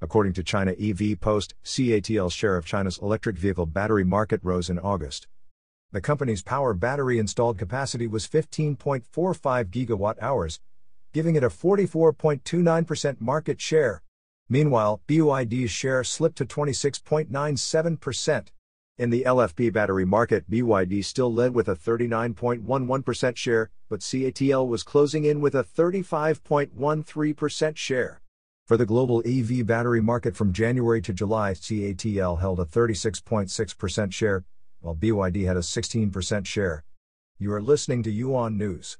According to China EV Post, CATL's share of China's electric vehicle battery market rose in August. The company's power battery installed capacity was 15.45 gigawatt hours, giving it a 44.29% market share. Meanwhile, BYD's share slipped to 26.97%. In the LFP battery market, BYD still led with a 39.11% share, but CATL was closing in with a 35.13% share. For the global EV battery market from January to July, CATL held a 36.6% share, while BYD had a 16% share. You are listening to UON News.